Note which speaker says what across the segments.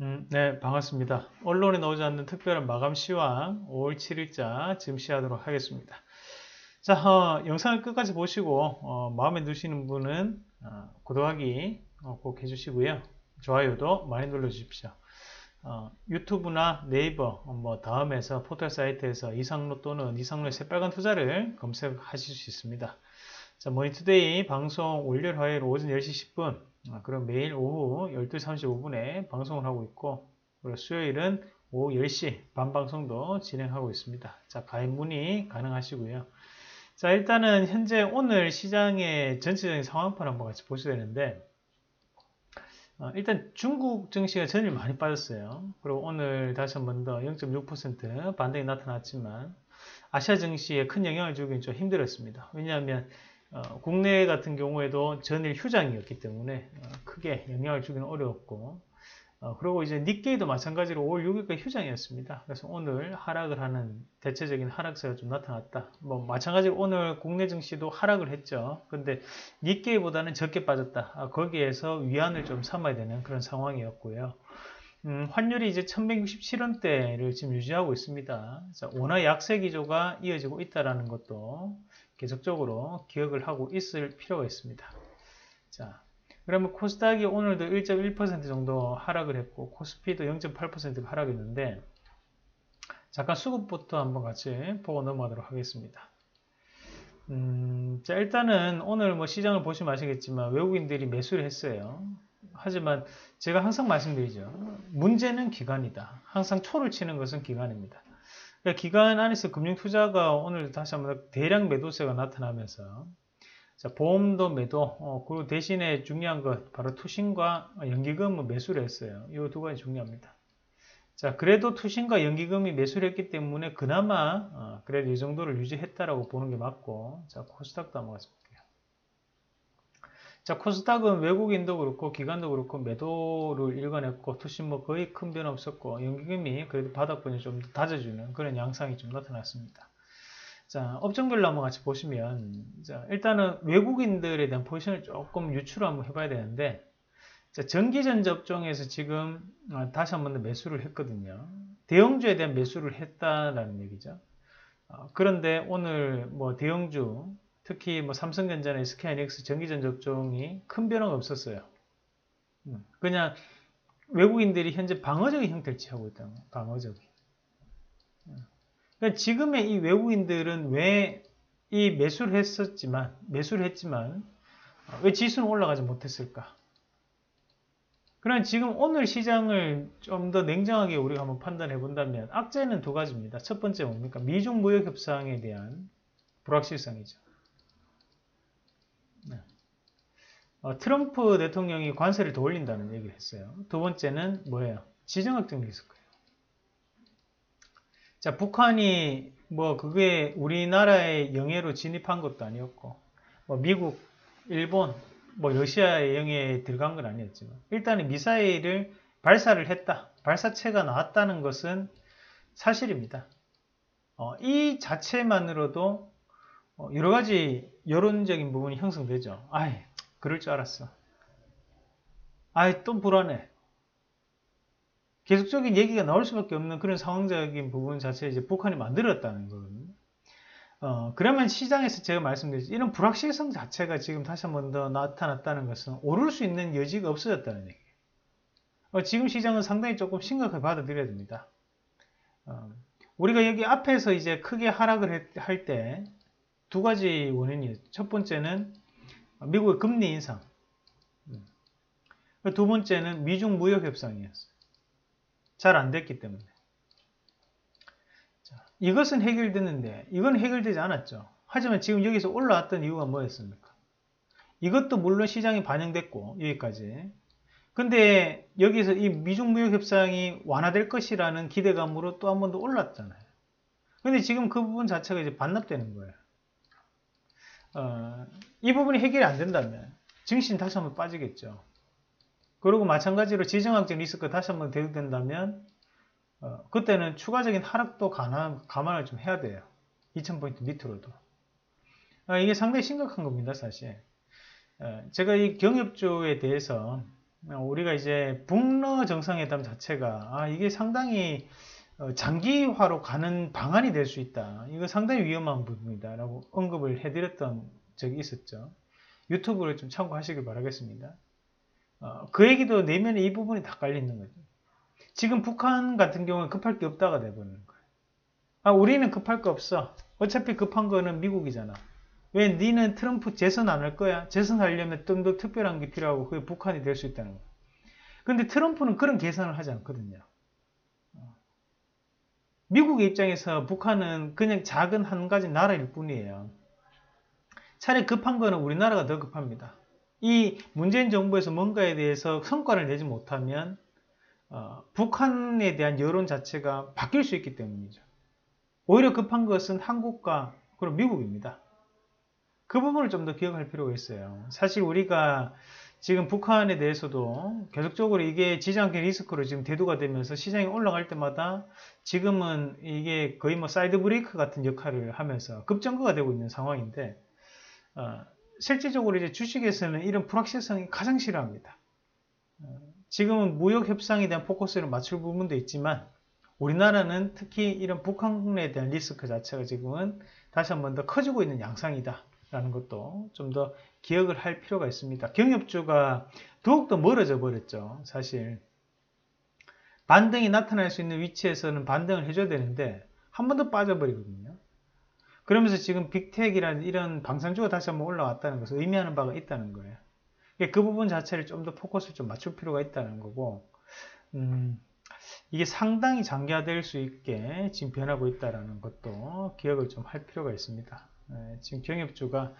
Speaker 1: 음, 네, 반갑습니다. 언론에 나오지 않는 특별한 마감 시황 5월 7일자 지금 시작하도록 하겠습니다. 자, 어, 영상을 끝까지 보시고 어, 마음에 드시는 분은 어, 구독하기 어, 꼭 해주시고요. 좋아요도 많이 눌러주십시오. 어, 유튜브나 네이버 어, 뭐 다음에서 포털 사이트에서 이상로 또는 이상로의 새빨간 투자를 검색하실 수 있습니다. 자, 머니투데이 방송 월요일 화요일 오전 10시 10분 아, 그럼 매일 오후 12시 35분에 방송을 하고 있고 그리고 수요일은 오후 10시 반 방송도 진행하고 있습니다. 자, 가입 문의 가능하시고요. 자, 일단은 현재 오늘 시장의 전체적인 상황판 한번 같이 보셔야 되는데 어, 일단 중국 증시가 전일 많이 빠졌어요. 그리고 오늘 다시 한 번 더 0.6% 반등이 나타났지만 아시아 증시에 큰 영향을 주기는 좀 힘들었습니다. 왜냐하면 어, 국내 같은 경우에도 전일 휴장이었기 때문에 어, 크게 영향을 주기는 어려웠고 어, 그리고 이제 닉게이도 마찬가지로 5월 6일까지 휴장이었습니다. 그래서 오늘 하락을 하는 대체적인 하락세가 좀 나타났다. 뭐 마찬가지로 오늘 국내 증시도 하락을 했죠. 근데 닉게이보다는 적게 빠졌다. 아, 거기에서 위안을 좀 삼아야 되는 그런 상황이었고요. 음, 환율이 이제 1167원대를 지금 유지하고 있습니다. 자, 원화 약세 기조가 이어지고 있다는 것도 계속적으로 기억을 하고 있을 필요가 있습니다. 자, 그러면 코스닥이 오늘도 1.1% 정도 하락을 했고 코스피도 0.8%가 하락했는데 잠깐 수급부터 한번 같이 보고 넘어가도록 하겠습니다. 음, 자 일단은 오늘 뭐 시장을 보시면 아시겠지만 외국인들이 매수를 했어요. 하지만 제가 항상 말씀드리죠. 문제는 기간이다. 항상 초를 치는 것은 기간입니다. 그러니까 기간 안에서 금융투자가 오늘 다시 한번 대량 매도세가 나타나면서 자, 보험도 매도, 어, 그리고 대신에 중요한 것 바로 투신과 연기금 매수를 했어요. 이 두 가지 중요합니다. 자, 그래도 투신과 연기금이 매수를 했기 때문에 그나마 어, 그래도 이 정도를 유지했다라고 보는 게 맞고 자, 코스닥도 한번 볼게요. 자, 코스닥은 외국인도 그렇고 기관도 그렇고 매도를 읽어냈고 투신 뭐 거의 큰 변화 없었고 연기금이 그래도 바닥권이 좀 다져주는 그런 양상이 좀 나타났습니다. 자, 업종별로 한번 같이 보시면, 자, 일단은 외국인들에 대한 포지션을 조금 유추를 한번 해봐야 되는데, 자, 전기전자 업종에서 지금 아, 다시 한 번 더 매수를 했거든요. 대형주에 대한 매수를 했다라는 얘기죠. 어, 그런데 오늘 뭐 대형주, 특히 뭐 삼성전자나 SK하이닉스 전기전자 업종이 큰 변화가 없었어요. 음, 그냥 외국인들이 현재 방어적인 형태를 취하고 있다는 거예요. 방어적인. 그러니까 지금의 이 외국인들은 왜 이 매수를 했었지만 매수를 했지만 왜 지수는 올라가지 못했을까? 그러나 지금 오늘 시장을 좀 더 냉정하게 우리가 한번 판단해 본다면 악재는 두 가지입니다. 첫 번째 뭡니까? 미중 무역 협상에 대한 불확실성이죠. 네. 어, 트럼프 대통령이 관세를 더 올린다는 얘기를 했어요. 두 번째는 뭐예요? 지정학적이 있을 거예요. 자, 북한이 뭐 그게 우리나라의 영해로 진입한 것도 아니었고, 뭐 미국, 일본, 뭐 러시아의 영해에 들어간 건 아니었지만, 일단은 미사일을 발사를 했다. 발사체가 나왔다는 것은 사실입니다. 어, 이 자체만으로도 어, 여러 가지 여론적인 부분이 형성되죠. 아이, 그럴 줄 알았어. 아이, 또 불안해. 계속적인 얘기가 나올 수밖에 없는 그런 상황적인 부분 자체에 이제 북한이 만들었다는 거거든요. 어, 그러면 시장에서 제가 말씀드렸죠. 이런 불확실성 자체가 지금 다시 한 번 더 나타났다는 것은 오를 수 있는 여지가 없어졌다는 얘기예요. 어, 지금 시장은 상당히 조금 심각하게 받아들여야 됩니다. 어, 우리가 여기 앞에서 이제 크게 하락을 할 때 두 가지 원인이 첫 번째는 미국의 금리 인상. 음. 두 번째는 미중 무역 협상이었어요. 잘 안 됐기 때문에. 자, 이것은 해결됐는데 이건 해결되지 않았죠. 하지만 지금 여기서 올라왔던 이유가 뭐였습니까? 이것도 물론 시장이 반영됐고 여기까지. 근데 여기서 이 미중 무역 협상이 완화될 것이라는 기대감으로 또 한 번 더 올랐잖아요. 근데 지금 그 부분 자체가 이제 반납되는 거예요. 어, 이 부분이 해결이 안 된다면 증시는 다시 한번 빠지겠죠. 그리고 마찬가지로 지정학적 리스크 다시 한번 대두된다면 어, 그때는 추가적인 하락도 감안, 감안을 좀 해야 돼요. 2000포인트 밑으로도. 어, 이게 상당히 심각한 겁니다, 사실. 어, 제가 이 경협주에 대해서 어, 우리가 이제 북러 정상회담 자체가 아, 이게 상당히 어, 장기화로 가는 방안이 될 수 있다. 이거 상당히 위험한 부분이다. 라고 언급을 해드렸던 적이 있었죠. 유튜브를 좀 참고하시길 바라겠습니다. 어, 그 얘기도 내면에 이 부분이 다 깔려있는 거죠. 지금 북한 같은 경우는 급할 게 없다가 돼버리는 거예요. 아, 우리는 급할 거 없어. 어차피 급한 거는 미국이잖아. 왜 니는 트럼프 재선 안 할 거야? 재선하려면 좀 더 특별한 게 필요하고 그게 북한이 될 수 있다는 거야. 근데 트럼프는 그런 계산을 하지 않거든요. 미국의 입장에서 북한은 그냥 작은 한 가지 나라일 뿐이에요. 차라리 급한 거는 우리나라가 더 급합니다. 이 문재인 정부에서 뭔가에 대해서 성과를 내지 못하면 어, 북한에 대한 여론 자체가 바뀔 수 있기 때문이죠. 오히려 급한 것은 한국과 그리고 미국입니다. 그 부분을 좀 더 기억할 필요가 있어요. 사실 우리가 지금 북한에 대해서도 계속적으로 이게 지정학적 리스크로 지금 대두가 되면서 시장이 올라갈 때마다 지금은 이게 거의 뭐 사이드 브레이크 같은 역할을 하면서 급정거가 되고 있는 상황인데 어, 실질적으로 이제 주식에서는 이런 불확실성이 가장 싫어합니다. 어, 지금은 무역 협상에 대한 포커스를 맞출 부분도 있지만 우리나라는 특히 이런 북한에 대한 리스크 자체가 지금은 다시 한 번 더 커지고 있는 양상이다. 라는 것도 좀 더 기억을 할 필요가 있습니다. 경협주가 더욱더 멀어져 버렸죠. 사실 반등이 나타날 수 있는 위치에서는 반등을 해줘야 되는데 한 번 더 빠져버리거든요. 그러면서 지금 빅텍이라는 이런 방산주가 다시 한번 올라왔다는 것을 의미하는 바가 있다는 거예요. 그 부분 자체를 좀 더 포커스를 좀 맞출 필요가 있다는 거고 음, 이게 상당히 장기화될 수 있게 지금 변하고 있다는 것도 기억을 좀 할 필요가 있습니다. 네, 지금 경협주가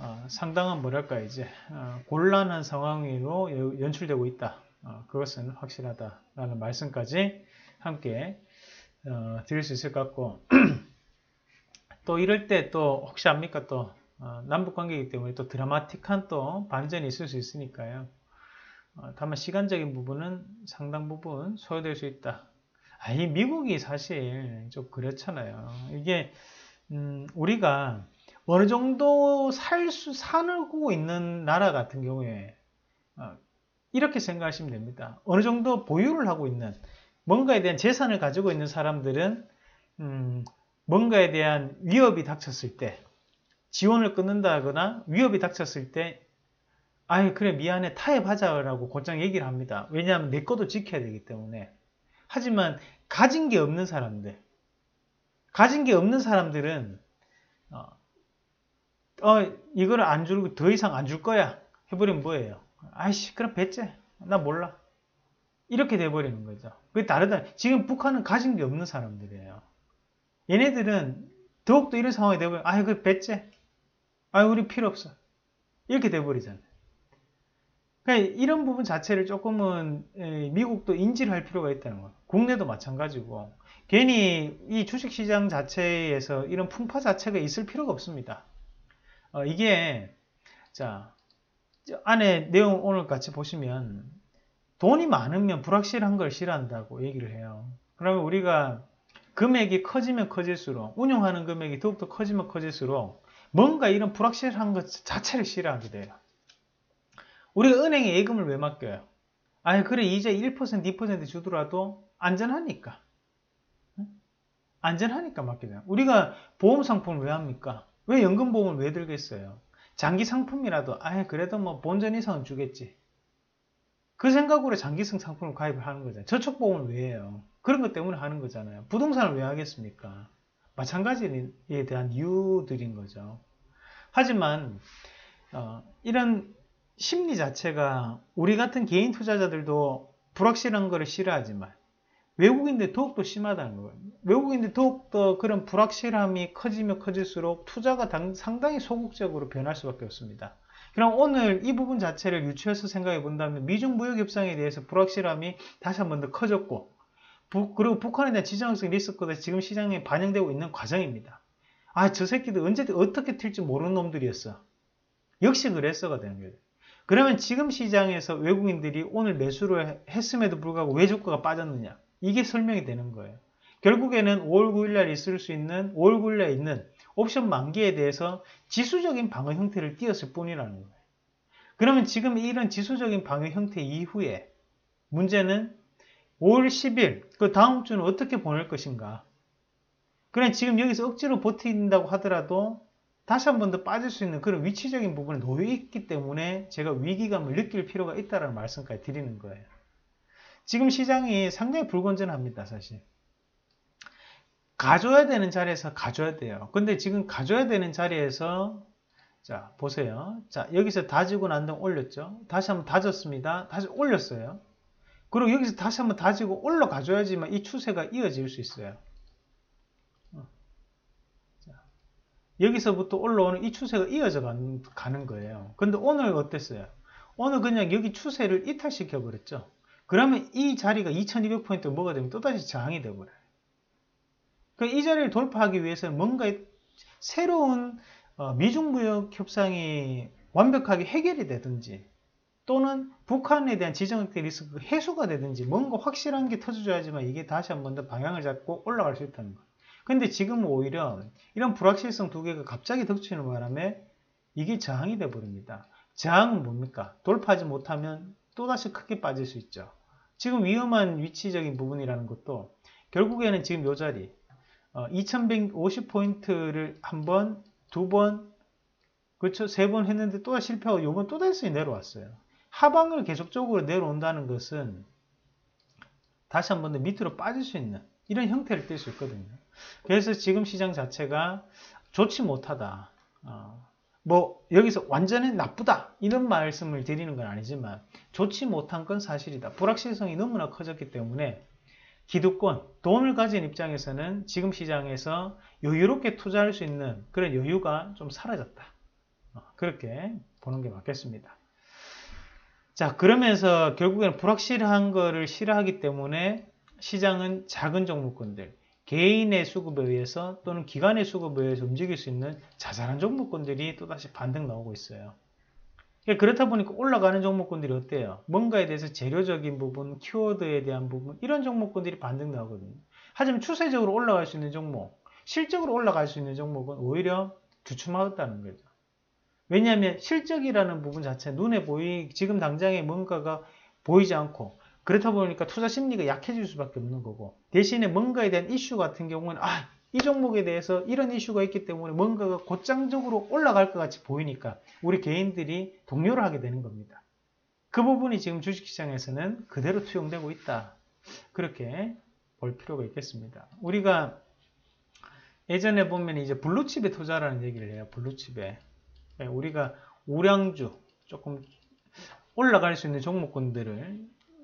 Speaker 1: 어, 상당한 뭐랄까 이제 어, 곤란한 상황으로 연출되고 있다. 어, 그것은 확실하다라는 말씀까지 함께 드릴 수 있을 것 같고 또 이럴 때 또 혹시 압니까 또 남북 관계이기 때문에 또 드라마틱한 또 반전이 있을 수 있으니까요. 다만 시간적인 부분은 상당 부분 소요될 수 있다. 아니 미국이 사실 좀 그렇잖아요. 이게 음, 우리가 어느 정도 살 수, 살고 있는 나라 같은 경우에 어, 이렇게 생각하시면 됩니다. 어느 정도 보유를 하고 있는 뭔가에 대한 재산을 가지고 있는 사람들은 음, 뭔가에 대한 위협이 닥쳤을 때 지원을 끊는다거나 위협이 닥쳤을 때 아예 그래 미안해 타협하자라고 곧장 얘기를 합니다. 왜냐하면 내 것도 지켜야 되기 때문에 하지만 가진 게 없는 사람들 가진 게 없는 사람들은 어, 어 이거를 안 주고 더 이상 안 줄 거야 해버리면 뭐예요? 아이씨 그럼 배째 나 몰라 이렇게 돼버리는 거죠. 그게 다르다. 지금 북한은 가진 게 없는 사람들이에요. 얘네들은 더욱더 이런 상황이 되버리면 아이 그 배째 아 우리 필요 없어 이렇게 돼버리잖아요. 그러니까 이런 부분 자체를 조금은 미국도 인지를 할 필요가 있다는 거예요. 국내도 마찬가지고 괜히 이 주식시장 자체에서 이런 풍파 자체가 있을 필요가 없습니다. 어, 이게 자 안에 내용 오늘 같이 보시면 돈이 많으면 불확실한 걸 싫어한다고 얘기를 해요. 그러면 우리가 금액이 커지면 커질수록 운용하는 금액이 더욱더 커지면 커질수록 뭔가 이런 불확실한 것 자체를 싫어하게 돼요. 우리가 은행에 예금을 왜 맡겨요? 아니 그래 이제 1% 2% 주더라도 안전하니까 안전하니까 맡기잖아요. 우리가 보험 상품을 왜 합니까? 왜 연금 보험을 왜 들겠어요? 장기 상품이라도 아예 그래도 뭐 본전 이상은 주겠지. 그 생각으로 장기성 상품을 가입을 하는 거잖아요. 저축보험을 왜 해요? 그런 것 때문에 하는 거잖아요. 부동산을 왜 하겠습니까? 마찬가지에 대한 이유들인 거죠. 하지만 어, 이런 심리 자체가 우리 같은 개인 투자자들도 불확실한 것을 싫어하지만 외국인들 더욱더 심하다는 거예요. 외국인들 더욱더 그런 불확실함이 커지면 커질수록 투자가 상당히 소극적으로 변할 수밖에 없습니다. 그럼 오늘 이 부분 자체를 유추해서 생각해 본다면 미중 무역 협상에 대해서 불확실함이 다시 한 번 더 커졌고 부, 그리고 북한에 대한 지정학적 리스크가 지금 시장에 반영되고 있는 과정입니다. 아, 저 새끼들 언제 어떻게 튈지 모르는 놈들이었어. 역시 그랬어가 되는 거예요. 그러면 지금 시장에서 외국인들이 오늘 매수를 했음에도 불구하고 왜 주가가 빠졌느냐? 이게 설명이 되는 거예요. 결국에는 5월 9일 날 있을 수 있는 5월 9일 날 있는 옵션 만기에 대해서 지수적인 방어 형태를 띄었을 뿐이라는 거예요. 그러면 지금 이런 지수적인 방향 형태 이후에 문제는 5월 10일 그 다음 주는 어떻게 보낼 것인가 그래 지금 여기서 억지로 버틴다고 하더라도 다시 한 번 더 빠질 수 있는 그런 위치적인 부분에 놓여 있기 때문에 제가 위기감을 느낄 필요가 있다는 말씀까지 드리는 거예요. 지금 시장이 상당히 불건전합니다, 사실. 가져야 되는 자리에서 가져야 돼요. 근데 지금 가져야 되는 자리에서 자, 보세요. 자, 여기서 다지고 난 다음 올렸죠. 다시 한번 다졌습니다. 다시 올렸어요. 그리고 여기서 다시 한번 다지고 올라가줘야지만 이 추세가 이어질 수 있어요. 여기서부터 올라오는 이 추세가 이어져 가는 거예요. 근데 오늘 어땠어요? 오늘 그냥 여기 추세를 이탈시켜 버렸죠. 그러면 이 자리가 2200포인트 뭐가 되면 또다시 저항이 되어버려요. 그러니까 이 자리를 돌파하기 위해서는 뭔가 새로운 어, 미중무역 협상이 완벽하게 해결이 되든지 또는 북한에 대한 지정학적 리스크 해소가 되든지 뭔가 확실한 게 터져줘야지만 이게 다시 한 번 더 방향을 잡고 올라갈 수 있다는 거예요. 근데 지금은 오히려 이런 불확실성 두 개가 갑자기 덮치는 바람에 이게 저항이 돼 버립니다. 저항은 뭡니까? 돌파하지 못하면 또다시 크게 빠질 수 있죠. 지금 위험한 위치적인 부분이라는 것도 결국에는 지금 요 자리 어, 2150포인트를 한 번, 두 번, 그렇죠? 세 번 했는데 또 실패하고 요번 또 다시 내려왔어요. 하방을 계속적으로 내려온다는 것은 다시 한 번 더 밑으로 빠질 수 있는 이런 형태를 띌수 있거든요. 그래서 지금 시장 자체가 좋지 못하다. 어, 뭐 여기서 완전히 나쁘다 이런 말씀을 드리는 건 아니지만 좋지 못한 건 사실이다. 불확실성이 너무나 커졌기 때문에 기득권, 돈을 가진 입장에서는 지금 시장에서 여유롭게 투자할 수 있는 그런 여유가 좀 사라졌다. 어, 그렇게 보는 게 맞겠습니다. 자, 그러면서 결국에는 불확실한 거를 싫어하기 때문에 시장은 작은 종목군들, 개인의 수급에 의해서 또는 기관의 수급에 의해서 움직일 수 있는 자잘한 종목군들이 또다시 반등 나오고 있어요. 그러니까 그렇다 보니까 올라가는 종목군들이 어때요? 뭔가에 대해서 재료적인 부분, 키워드에 대한 부분 이런 종목군들이 반등 나오거든요. 하지만 추세적으로 올라갈 수 있는 종목, 실적으로 올라갈 수 있는 종목은 오히려 주춤하였다는 거죠. 왜냐하면 실적이라는 부분 자체 눈에 보이 지금 당장에 뭔가가 보이지 않고 그렇다 보니까 투자 심리가 약해질 수밖에 없는 거고 대신에 뭔가에 대한 이슈 같은 경우는 아, 이 종목에 대해서 이런 이슈가 있기 때문에 뭔가가 곧장적으로 올라갈 것 같이 보이니까 우리 개인들이 동요를 하게 되는 겁니다. 그 부분이 지금 주식시장에서는 그대로 투영되고 있다. 그렇게 볼 필요가 있겠습니다. 우리가 예전에 보면 이제 블루칩에 투자라는 얘기를 해요. 블루칩에. 예, 우리가 우량주, 조금 올라갈 수 있는 종목군들을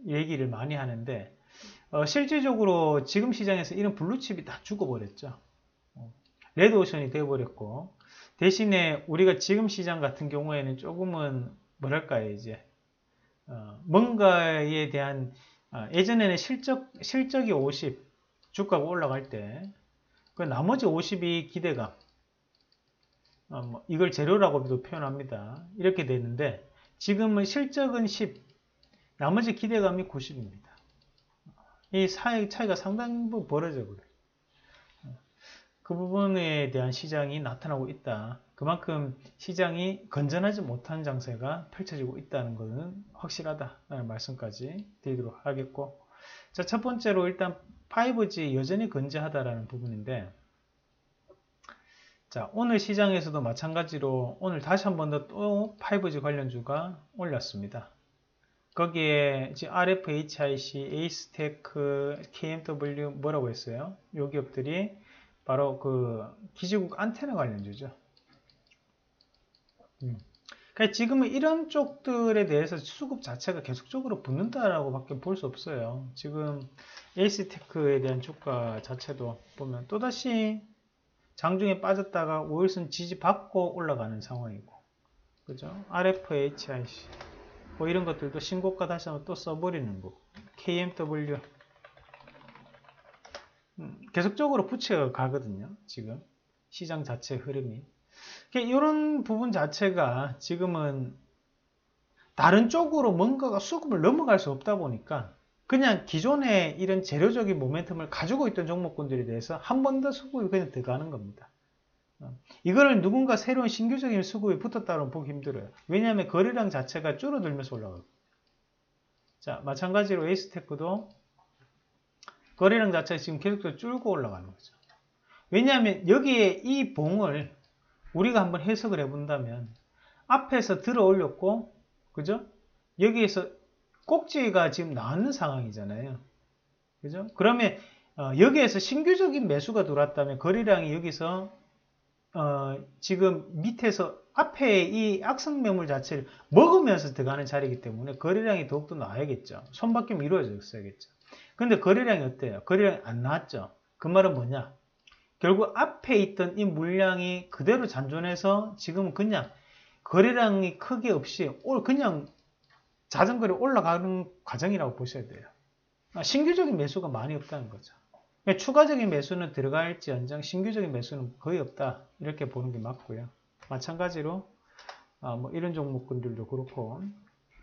Speaker 1: 얘기를 많이 하는데 어, 실질적으로 지금 시장에서 이런 블루칩이 다 죽어버렸죠. 어, 레드오션이 되어버렸고 대신에 우리가 지금 시장 같은 경우에는 조금은 뭐랄까요 이제 어, 뭔가에 대한 어, 예전에는 실적 실적이 50 주가가 올라갈 때 그 나머지 50이 기대감 어, 뭐 이걸 재료라고도 표현합니다. 이렇게 되는데 지금은 실적은 10 나머지 기대감이 90입니다. 이 사이 차이가 상당히 벌어져 버려요. 그 부분에 대한 시장이 나타나고 있다. 그만큼 시장이 건전하지 못한 장세가 펼쳐지고 있다는 것은 확실하다라는 말씀까지 드리도록 하겠고 자, 첫 번째로 일단 5G 여전히 건재하다라는 부분인데 자, 오늘 시장에서도 마찬가지로 오늘 다시 한 번 더 또 5G 관련주가 올랐습니다. 거기에 RFHIC, 에이스테크, KMW 뭐라고 했어요? 요 기업들이 바로 그 기지국 안테나 관련주죠. 음. 그러니까 지금은 이런 쪽들에 대해서 수급 자체가 계속적으로 붙는다라고 밖에 볼 수 없어요. 지금 에이스테크에 대한 주가 자체도 보면 또다시 장중에 빠졌다가 5일선 지지 받고 올라가는 상황이고 그죠? RFHIC 뭐 이런 것들도 신고가 다시 한번 또 써버리는 거. KMW. 음, 계속적으로 부채가 가거든요. 지금. 시장 자체 흐름이. 이런 부분 자체가 지금은 다른 쪽으로 뭔가가 수급을 넘어갈 수 없다 보니까 그냥 기존의 이런 재료적인 모멘텀을 가지고 있던 종목군들에 대해서 한 번 더 수급이 그냥 들어가는 겁니다. 어, 이거를 누군가 새로운 신규적인 수급이 붙었다고 보기 힘들어요. 왜냐하면 거래량 자체가 줄어들면서 올라가고. 자, 마찬가지로 에이스테크도 거래량 자체가 지금 계속적으로 줄고 올라가는 거죠. 왜냐하면 여기에 이 봉을 우리가 한번 해석을 해본다면 앞에서 들어 올렸고, 그죠? 여기에서 꼭지가 지금 나왔는 상황이잖아요. 그죠? 그러면 어, 여기에서 신규적인 매수가 들어왔다면 거래량이 여기서 어, 지금 밑에서 앞에 이 악성 매물 자체를 먹으면서 들어가는 자리이기 때문에 거래량이 더욱더 나와야겠죠. 손바뀜 이루어졌어야겠죠. 근데 거래량이 어때요? 거래량이 안 나왔죠. 그 말은 뭐냐? 결국 앞에 있던 이 물량이 그대로 잔존해서 지금은 그냥 거래량이 크게 없이 올 그냥 자전거를 올라가는 과정이라고 보셔야 돼요. 아, 신규적인 매수가 많이 없다는 거죠. 그러니까 추가적인 매수는 들어갈지언정 신규적인 매수는 거의 없다 이렇게 보는 게 맞고요. 마찬가지로 아, 뭐 이런 종목군들도 그렇고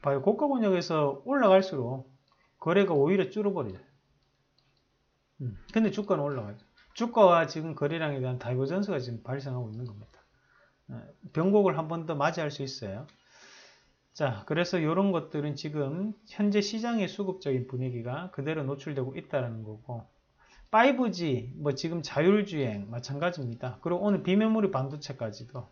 Speaker 1: 봐요 고가 권역에서 올라갈수록 거래가 오히려 줄어버려요. 음, 근데 주가는 올라가죠. 주가와 지금 거래량에 대한 divergence가 지금 발생하고 있는 겁니다. 어, 변곡을 한 번 더 맞이할 수 있어요. 자, 그래서 이런 것들은 지금 현재 시장의 수급적인 분위기가 그대로 노출되고 있다는 거고 5G, 뭐 지금 자율주행 마찬가지입니다. 그리고 오늘 비메모리 반도체까지도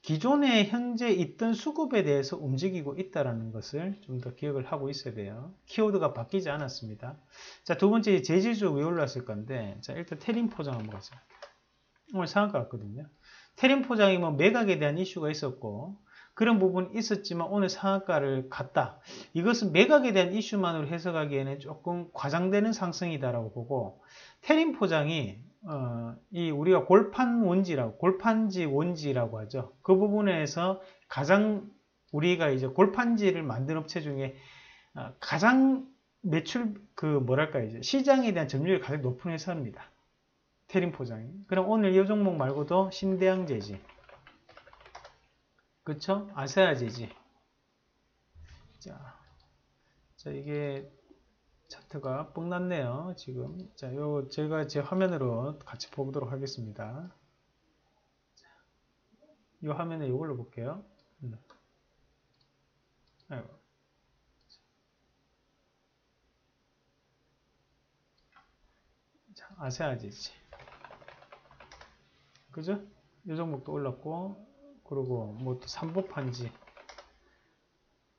Speaker 1: 기존에 현재 있던 수급에 대해서 움직이고 있다는 것을 좀 더 기억을 하고 있어야 돼요. 키워드가 바뀌지 않았습니다. 자, 두 번째 제지주 왜 올랐을 건데, 자, 일단 테린 포장 한번 가자. 오늘 상한가 왔거든요. 테린 포장이 뭐 매각에 대한 이슈가 있었고, 그런 부분이 있었지만 오늘 상한가를 갔다. 이것은 매각에 대한 이슈만으로 해석하기에는 조금 과장되는 상승이다라고 보고, 테린 포장이 어, 이 우리가 골판 원지라고 골판지 원지라고 하죠. 그 부분에서 가장 우리가 이제 골판지를 만든 업체 중에 어, 가장 매출 그 뭐랄까 이제 시장에 대한 점유율이 가장 높은 회사입니다. 테린 포장이. 그럼 오늘 이 종목 말고도 신대양 재지, 그쵸? 아세아 재지. 자, 자 이게 차트가 뻥 났네요. 지금. 자, 요, 제가 제 화면으로 같이 보도록 하겠습니다. 이 화면에 이걸로 볼게요. 음. 아이고. 자, 아세아지지. 그죠? 이 종목도 올랐고, 그리고 뭐 또 삼복판지.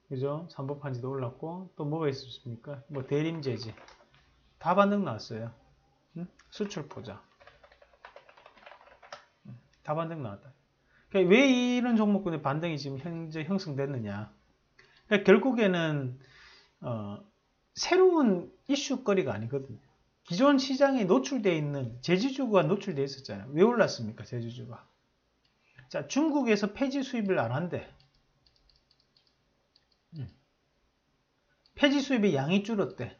Speaker 1: 그죠? 삼보판지도 올랐고 또 뭐가 있었습니까? 뭐 대림재지 다 반등 나왔어요. 응? 수출 포자 응, 다 반등 나왔다. 그러니까 왜 이런 종목군의 반등이 지금 현재 형성됐느냐? 그러니까 결국에는 어, 새로운 이슈거리가 아니거든요. 기존 시장에 노출되어 있는 제주주가 노출되어 있었잖아요. 왜 올랐습니까? 제주주가. 자, 중국에서 폐지 수입을 안 한대. 폐지 수입의 양이 줄었대.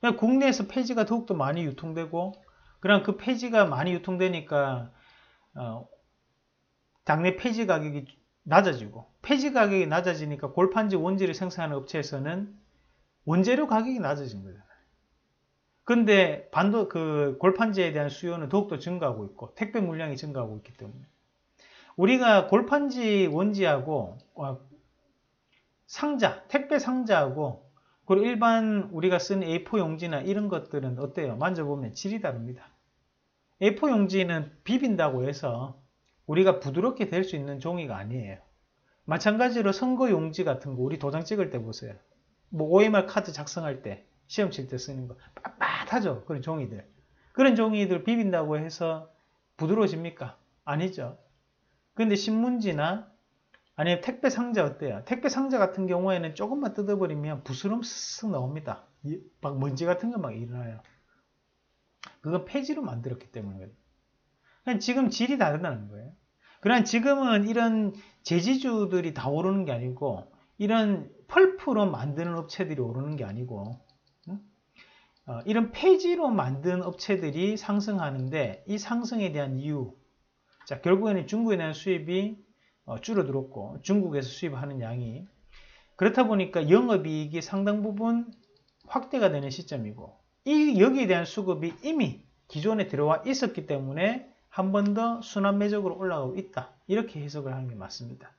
Speaker 1: 그러니까 국내에서 폐지가 더욱더 많이 유통되고, 그럼 그 폐지가 많이 유통되니까, 어, 당내 폐지 가격이 낮아지고, 폐지 가격이 낮아지니까 골판지 원지를 생산하는 업체에서는 원재료 가격이 낮아진 거잖아요. 근데 반도 그 골판지에 대한 수요는 더욱더 증가하고 있고, 택배 물량이 증가하고 있기 때문에. 우리가 골판지 원지하고, 어, 상자, 택배 상자하고 그리고 일반 우리가 쓴 A4 용지나 이런 것들은 어때요? 만져보면 질이 다릅니다. A4 용지는 비빈다고 해서 우리가 부드럽게 될 수 있는 종이가 아니에요. 마찬가지로 선거 용지 같은 거 우리 도장 찍을 때 보세요. 뭐 OMR 카드 작성할 때 시험 칠 때 쓰는 거 빳빳하죠. 그런 종이들. 그런 종이들 비빈다고 해서 부드러워집니까? 아니죠. 근데 신문지나 아니면 택배 상자 어때요? 택배 상자 같은 경우에는 조금만 뜯어버리면 부스럼 쓱 나옵니다. 막 먼지 같은 거 막 일어나요. 그건 폐지로 만들었기 때문에. 지금 질이 다르다는 거예요. 그러나 지금은 이런 제지주들이 다 오르는 게 아니고 이런 펄프로 만드는 업체들이 오르는 게 아니고 어, 이런 폐지로 만든 업체들이 상승하는데 이 상승에 대한 이유 자 결국에는 중국에 대한 수입이 어, 줄어들었고 중국에서 수입하는 양이 그렇다 보니까 영업이익이 상당 부분 확대가 되는 시점이고 이 여기에 대한 수급이 이미 기존에 들어와 있었기 때문에 한 번 더 순환 매적으로 올라가고 있다. 이렇게 해석을 하는 게 맞습니다.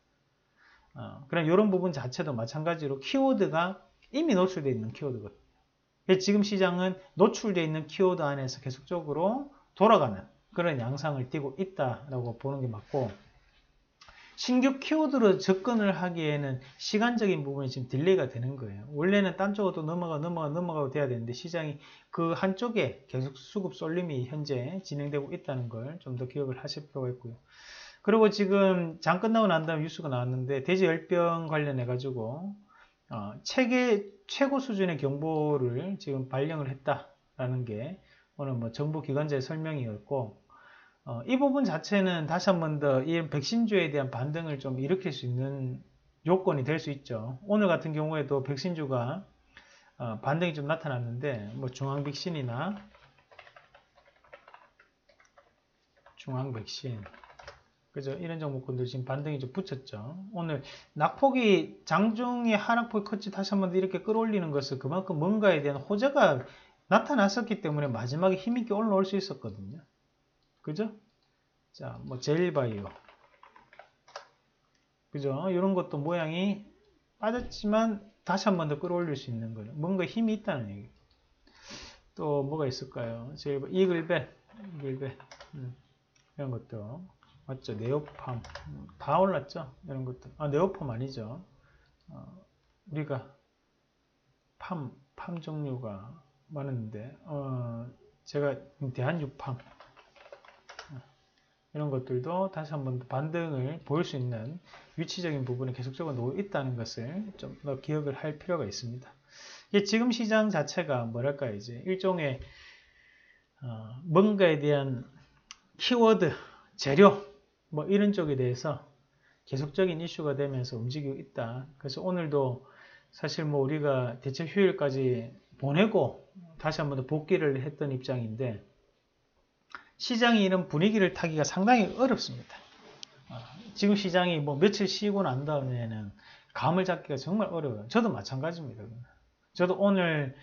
Speaker 1: 어, 그럼 이런 부분 자체도 마찬가지로 키워드가 이미 노출되어 있는 키워드거든요. 지금 시장은 노출되어 있는 키워드 안에서 계속적으로 돌아가는 그런 양상을 띠고 있다라고 보는 게 맞고 신규 키워드로 접근을 하기에는 시간적인 부분이 지금 delay가 되는 거예요. 원래는 딴 쪽으로 넘어가 넘어가 넘어가고 돼야 되는데 시장이 그 한쪽에 계속 수급 쏠림이 현재 진행되고 있다는 걸 좀 더 기억을 하실 필요가 있고요. 그리고 지금 장 끝나고 난 다음에 뉴스가 나왔는데 돼지 열병 관련해 가지고 어, 체계 최고 수준의 경보를 지금 발령을 했다라는 게 오늘 뭐 정부 기관자의 설명이었고 어, 이 부분 자체는 다시 한 번 더 이 백신주에 대한 반등을 좀 일으킬 수 있는 요건이 될 수 있죠. 오늘 같은 경우에도 백신주가 어, 반등이 좀 나타났는데 뭐 중앙 백신이나 중앙 백신 그죠? 이런 종목군들 지금 반등이 좀 붙였죠. 오늘 낙폭이 장중의 하락폭이 컸지 다시 한번 이렇게 끌어올리는 것은 그만큼 뭔가에 대한 호재가 나타났었기 때문에 마지막에 힘있게 올라올 수 있었거든요. 그죠? 자, 뭐 제일바이오. 그죠? 이런 것도 모양이 빠졌지만 다시 한 번 더 끌어올릴 수 있는 거예요. 뭔가 힘이 있다는 얘기. 또 뭐가 있을까요? 제일 이글벳, 이글벳. 음, 이런 것도 맞죠? 네오팜 다 올랐죠? 이런 것도 아 네오팜 아니죠? 어, 우리가 팜, 팜 종류가 많은데 어, 제가 대한유팜 이런 것들도 다시 한번 반등을 보일 수 있는 위치적인 부분이 계속적으로 놓여 있다는 것을 좀 더 기억을 할 필요가 있습니다. 지금 시장 자체가 뭐랄까 이제 일종의 어, 뭔가에 대한 키워드, 재료 뭐 이런 쪽에 대해서 계속적인 이슈가 되면서 움직이고 있다. 그래서 오늘도 사실 뭐 우리가 대체 휴일까지 보내고 다시 한번 더 복귀를 했던 입장인데 시장이 이런 분위기를 타기가 상당히 어렵습니다. 어, 지금 시장이 뭐 며칠 쉬고 난 다음에는 감을 잡기가 정말 어려워요. 저도 마찬가지입니다. 저도 오늘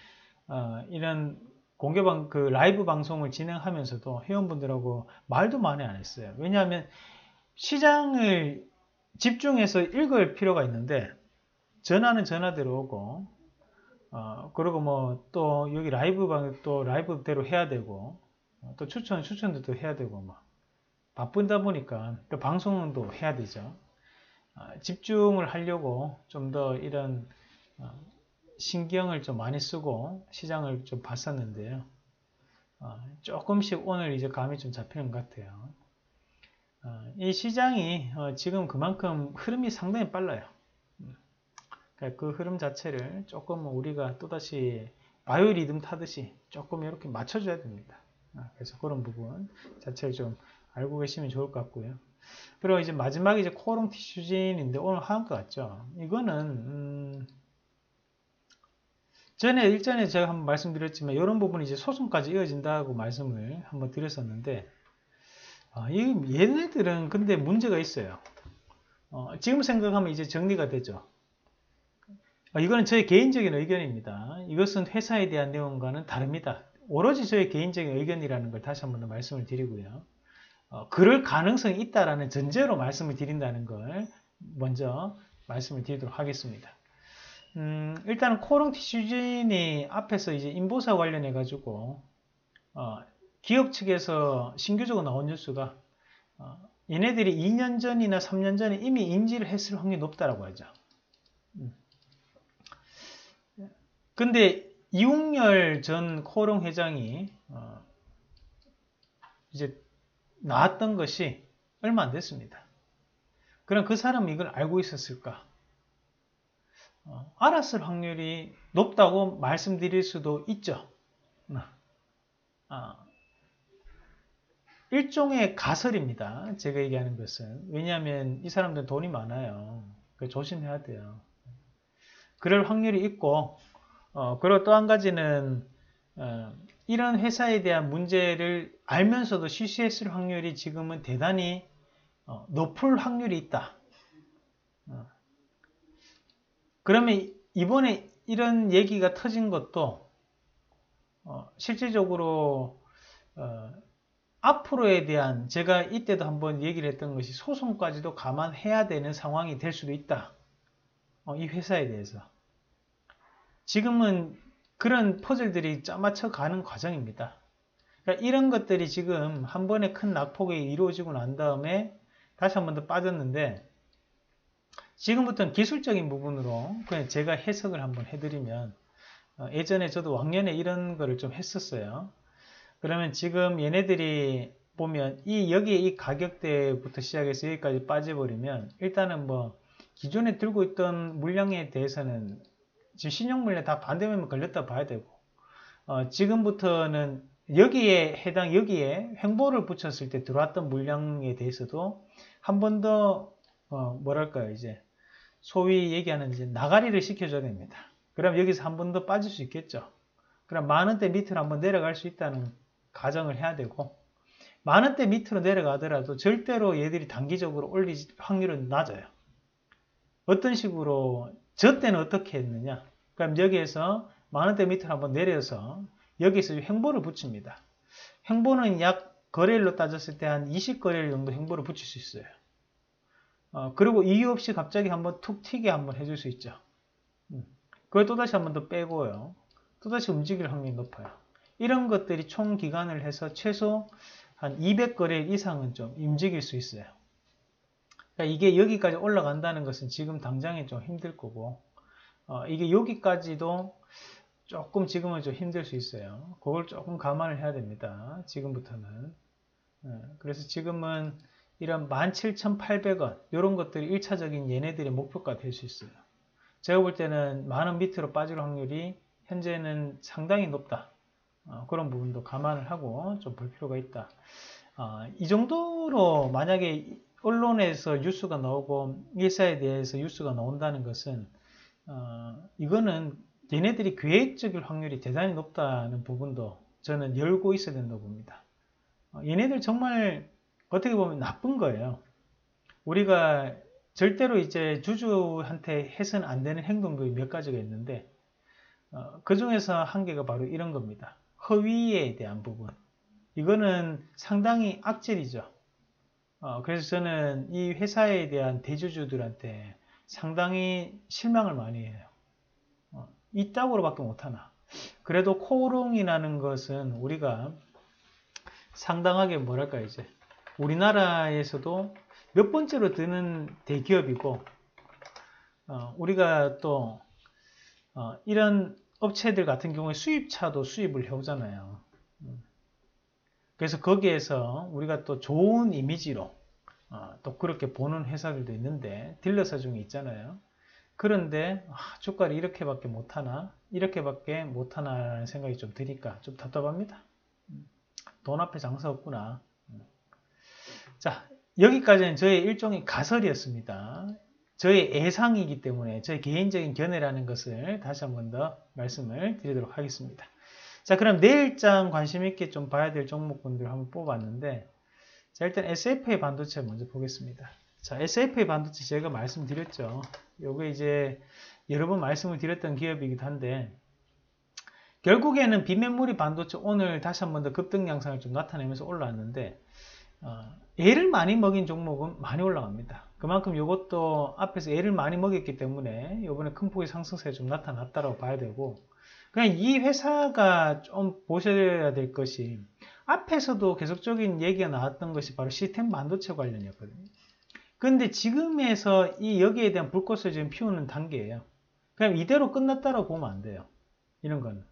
Speaker 1: 어, 이런 공개방 그 라이브 방송을 진행하면서도 회원분들하고 말도 많이 안 했어요. 왜냐하면 시장을 집중해서 읽을 필요가 있는데 전화는 전화대로 오고 어, 그리고 뭐 또 여기 라이브 방또 라이브대로 해야 되고 어, 또 추천, 추천도 또 해야 되고, 뭐. 바쁜다 보니까 또 방송도 해야 되죠. 어, 집중을 하려고 좀 더 이런 어, 신경을 좀 많이 쓰고 시장을 좀 봤었는데요. 어, 조금씩 오늘 이제 감이 좀 잡히는 것 같아요. 어, 이 시장이 어, 지금 그만큼 흐름이 상당히 빨라요. 음. 그러니까 그 흐름 자체를 조금 우리가 또다시 바이오 리듬 타듯이 조금 이렇게 맞춰줘야 됩니다. 아, 그래서 그런 부분 자체를 좀 알고 계시면 좋을 것 같고요. 그리고 이제 마지막에 이제 코롱 티슈진인데 오늘 하는 것 같죠. 이거는 음 전에 일전에 제가 한번 말씀드렸지만 이런 부분이 이제 소송까지 이어진다고 말씀을 한번 드렸었는데 아, 이 얘네들은 근데 문제가 있어요. 어, 지금 생각하면 이제 정리가 되죠. 아, 이거는 저의 개인적인 의견입니다. 이것은 회사에 대한 내용과는 다릅니다. 오로지 저의 개인적인 의견이라는 걸 다시 한 번 더 말씀을 드리고요. 어, 그럴 가능성이 있다라는 전제로 말씀을 드린다는 걸 먼저 말씀을 드리도록 하겠습니다. 음, 일단은 코롱 티슈진이 앞에서 이제 인보사 관련해 가지고 어, 기업 측에서 신규적으로 나온 뉴스가 어, 얘네들이 2년 전이나 3년 전에 이미 인지를 했을 확률이 높다라고 하죠. 음. 근데 이웅열 전 코롱 회장이 어, 이제 나왔던 것이 얼마 안 됐습니다. 그럼 그 사람이 이걸 알고 있었을까? 어, 알았을 확률이 높다고 말씀드릴 수도 있죠. 어, 일종의 가설입니다. 제가 얘기하는 것은. 왜냐하면 이 사람들은 돈이 많아요. 조심해야 돼요. 그럴 확률이 있고, 어, 그리고 또 한 가지는 어, 이런 회사에 대한 문제를 알면서도 실시했을 확률이 지금은 대단히 어, 높을 확률이 있다. 어. 그러면 이번에 이런 얘기가 터진 것도 어, 실질적으로 어, 앞으로에 대한 제가 이때도 한번 얘기를 했던 것이 소송까지도 감안해야 되는 상황이 될 수도 있다. 어, 이 회사에 대해서. 지금은 그런 퍼즐들이 짜맞춰 가는 과정입니다. 그러니까 이런 것들이 지금 한 번에 큰 낙폭이 이루어지고 난 다음에 다시 한 번 더 빠졌는데 지금부터는 기술적인 부분으로 그냥 제가 해석을 한번 해드리면 어, 예전에 저도 왕년에 이런 거를 좀 했었어요. 그러면 지금 얘네들이 보면 이 여기에 이 가격대부터 시작해서 여기까지 빠져버리면 일단은 뭐 기존에 들고 있던 물량에 대해서는 지금 신용 물량 다 반대면 걸렸다 봐야 되고 어, 지금부터는 여기에 해당 여기에 횡보를 붙였을 때 들어왔던 물량에 대해서도 한 번더 어, 뭐랄까요 이제 소위 얘기하는 이제 나가리를 시켜줘야 됩니다. 그럼 여기서 한 번 더 빠질 수 있겠죠. 그럼 만 원대 밑으로 한번 내려갈 수 있다는 가정을 해야 되고 만 원대 밑으로 내려가더라도 절대로 얘들이 단기적으로 올릴 확률은 낮아요. 어떤 식으로 저 때는 어떻게 했느냐? 그럼 여기에서 만 원대 밑으로 한번 내려서 여기서 횡보를 붙입니다. 횡보는 약 거래일로 따졌을 때 한 20거래일 정도 횡보를 붙일 수 있어요. 어, 그리고 이유 없이 갑자기 한번 툭 튀게 한번 해줄 수 있죠. 음. 그걸 또다시 한번 더 빼고요. 또다시 움직일 확률이 높아요. 이런 것들이 총 기간을 해서 최소 한 200거래일 이상은 좀 움직일 수 있어요. 그러니까 이게 여기까지 올라간다는 것은 지금 당장에 좀 힘들 거고, 어, 이게 여기까지도 조금 지금은 좀 힘들 수 있어요. 그걸 조금 감안을 해야 됩니다. 지금부터는. 어, 그래서 지금은 이런 17,800원 이런 것들이 1차적인 얘네들의 목표가 될 수 있어요. 제가 볼 때는 만원 밑으로 빠질 확률이 현재는 상당히 높다. 어, 그런 부분도 감안을 하고 좀 볼 필요가 있다. 어, 이 정도로 만약에 언론에서 뉴스가 나오고 일사에 대해서 뉴스가 나온다는 것은 어, 이거는 얘네들이 계획적일 확률이 대단히 높다는 부분도 저는 열고 있어야 된다고 봅니다. 어, 얘네들 정말 어떻게 보면 나쁜 거예요. 우리가 절대로 이제 주주한테 해서는 안 되는 행동들이 몇 가지가 있는데 어, 그 중에서 한 개가 바로 이런 겁니다. 허위에 대한 부분. 이거는 상당히 악질이죠. 어, 그래서 저는 이 회사에 대한 대주주들한테 상당히 실망을 많이 해요. 어, 이따구로밖에 못하나. 그래도 코롱이라는 것은 우리가 상당하게 뭐랄까 이제 우리나라에서도 몇 번째로 드는 대기업이고 어, 우리가 또 어, 이런 업체들 같은 경우에 수입차도 수입을 해오잖아요. 음. 그래서 거기에서 우리가 또 좋은 이미지로 어, 또 그렇게 보는 회사들도 있는데 딜러사 중에 있잖아요. 그런데 아, 주가를 이렇게밖에 못하나 이렇게밖에 못하나라는 생각이 좀 드니까 좀 답답합니다. 음. 돈 앞에 장사 없구나. 음. 자 여기까지는 저의 일종의 가설이었습니다. 저의 예상이기 때문에 저의 개인적인 견해라는 것을 다시 한 번 더 말씀을 드리도록 하겠습니다. 자, 그럼 내일장 관심 있게 좀 봐야 될 종목군들 한번 뽑았는데, 자, 일단 SFA 반도체 먼저 보겠습니다. 자, SFA 반도체 제가 말씀드렸죠. 요게 이제 여러 번 말씀을 드렸던 기업이기도 한데, 결국에는 비메모리 반도체 오늘 다시 한 번 더 급등 양상을 좀 나타내면서 올라왔는데, 어, 애를 많이 먹인 종목은 많이 올라갑니다. 그만큼 이것도 앞에서 애를 많이 먹였기 때문에 이번에 큰 폭의 상승세가 좀 나타났다고 봐야 되고 그냥 이 회사가 좀 보셔야 될 것이 앞에서도 계속적인 얘기가 나왔던 것이 바로 시스템 반도체 관련이었거든요. 근데 지금에서 이 여기에 대한 불꽃을 지금 피우는 단계예요. 그냥 이대로 끝났다고 보면 안 돼요. 이런 거는.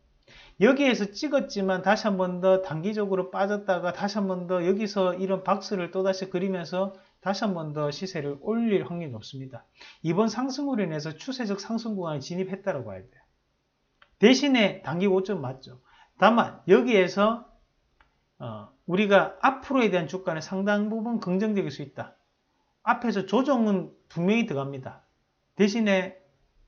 Speaker 1: 여기에서 찍었지만 다시 한 번 더 단기적으로 빠졌다가 다시 한 번 더 여기서 이런 박스를 또다시 그리면서 다시 한 번 더 시세를 올릴 확률이 높습니다. 이번 상승으로 인해서 추세적 상승 구간에 진입했다고 봐야 돼요. 대신에 단기 고점 맞죠. 다만 여기에서 어, 우리가 앞으로에 대한 주가는 상당 부분 긍정적일 수 있다. 앞에서 조정은 분명히 들어갑니다. 대신에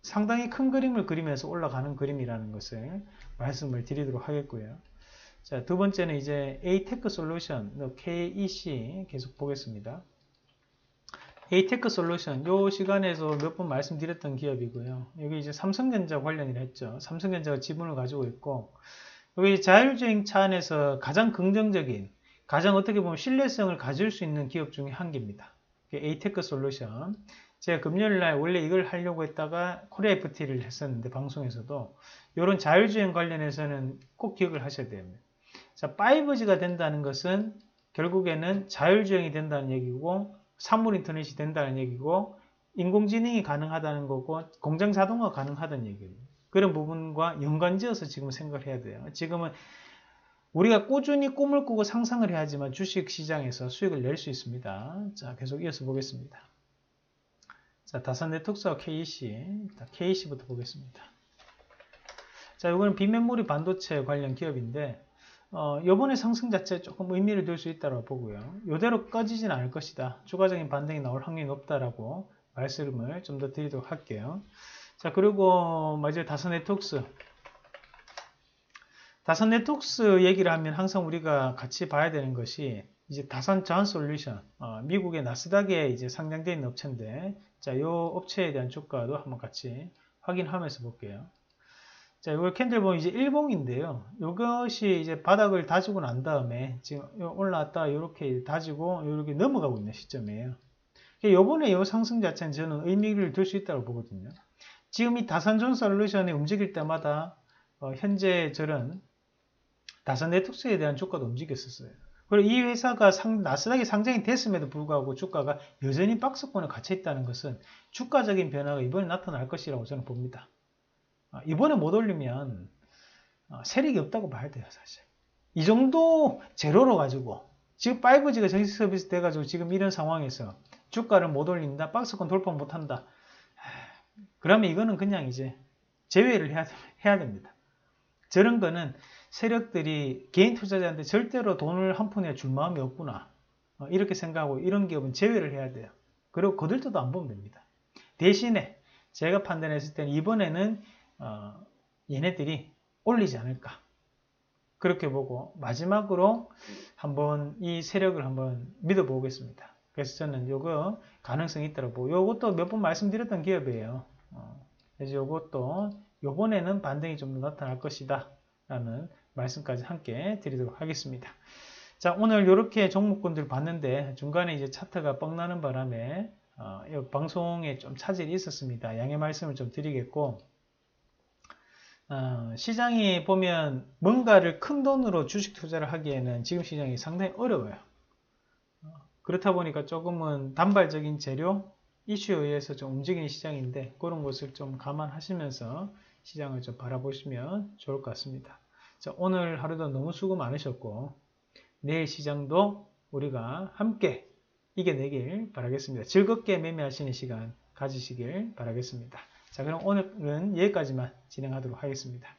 Speaker 1: 상당히 큰 그림을 그리면서 올라가는 그림이라는 것을 말씀을 드리도록 하겠고요. 자, 두 번째는 이제 ATEC 솔루션, KEC 계속 보겠습니다. ATEC 솔루션, 요 시간에서 몇 번 말씀드렸던 기업이고요. 여기 이제 삼성전자 관련을 했죠. 삼성전자가 지분을 가지고 있고, 여기 자율주행 차 안에서 가장 긍정적인 가장 어떻게 보면 신뢰성을 가질 수 있는 기업 중에 한 개입니다. 에이테크 솔루션. 제가 금요일 날 원래 이걸 하려고 했다가 코리아 FT를 했었는데 방송에서도 이런 자율주행 관련해서는 꼭 기억을 하셔야 됩니다. 자, 5G가 된다는 것은 결국에는 자율주행이 된다는 얘기고 사물 인터넷이 된다는 얘기고 인공지능이 가능하다는 거고 공장 자동화 가능하다는 얘기입니다. 그런 부분과 연관지어서 지금 생각을 해야 돼요. 지금은 우리가 꾸준히 꿈을 꾸고 상상을 해야지만 주식 시장에서 수익을 낼 수 있습니다. 자, 계속 이어서 보겠습니다. 자, 다산 네트워크와 KC. 자, KC부터 보겠습니다. 자, 이거는 비메모리 반도체 관련 기업인데, 어, 요번에 상승 자체에 조금 의미를 둘 수 있다고 보고요. 이대로 꺼지진 않을 것이다. 추가적인 반등이 나올 확률이 높다라고 말씀을 좀 더 드리도록 할게요. 자, 그리고 마지막 다산 네트워크. 다산 네트워크 얘기를 하면 항상 우리가 같이 봐야 되는 것이 이제 다산 자원 솔루션, 어, 미국의 나스닥에 이제 상장되어 있는 업체인데, 자, 이 업체에 대한 주가도 한번 같이 확인하면서 볼게요. 자, 이걸 캔들 보면 이제 일봉인데요. 이것이 이제 바닥을 다지고 난 다음에 지금 올라왔다 이렇게 다지고 이렇게 넘어가고 있는 시점이에요. 요번에 이 상승 자체는 저는 의미를 둘 수 있다고 보거든요. 지금 이 다산존 솔루션이 움직일 때마다 어, 현재 저런 다산 네트워크에 대한 주가도 움직였었어요. 그리고 이 회사가 상, 나스닥에 상장이 됐음에도 불구하고 주가가 여전히 박스권에 갇혀 있다는 것은 주가적인 변화가 이번에 나타날 것이라고 저는 봅니다. 아, 이번에 못 올리면 아, 세력이 없다고 봐야 돼요, 사실. 이 정도 제로로 가지고 지금 5G가 정식 서비스 돼가지고 지금 이런 상황에서 주가를 못 올린다, 박스권 돌파 못 한다. 그러면 이거는 그냥 이제 제외를 해야, 해야 됩니다. 저런 거는 세력들이 개인 투자자한테 절대로 돈을 한 푼에 줄 마음이 없구나. 어, 이렇게 생각하고 이런 기업은 제외를 해야 돼요. 그리고 거들떠도 안 보면 됩니다. 대신에 제가 판단했을 때는 이번에는 어, 얘네들이 올리지 않을까. 그렇게 보고 마지막으로 한번 이 세력을 한번 믿어보겠습니다. 그래서 저는 이거 가능성이 있다고 보고 이것도 몇 번 말씀드렸던 기업이에요. 어, 그래서 이것도 이번에는 반등이 좀 더 나타날 것이다. 라는 말씀까지 함께 드리도록 하겠습니다. 자, 오늘 이렇게 종목군들 봤는데 중간에 이제 차트가 뻥나는 바람에 어, 방송에 좀 차질이 있었습니다. 양해 말씀을 좀 드리겠고 어, 시장이 보면 뭔가를 큰 돈으로 주식 투자를 하기에는 지금 시장이 상당히 어려워요. 어, 그렇다 보니까 조금은 단발적인 재료 이슈에 의해서 좀 움직이는 시장인데 그런 것을 좀 감안하시면서 시장을 좀 바라보시면 좋을 것 같습니다. 자, 오늘 하루도 너무 수고 많으셨고 내일 시장도 우리가 함께 이겨내길 바라겠습니다. 즐겁게 매매하시는 시간 가지시길 바라겠습니다. 자, 그럼 오늘은 여기까지만 진행하도록 하겠습니다.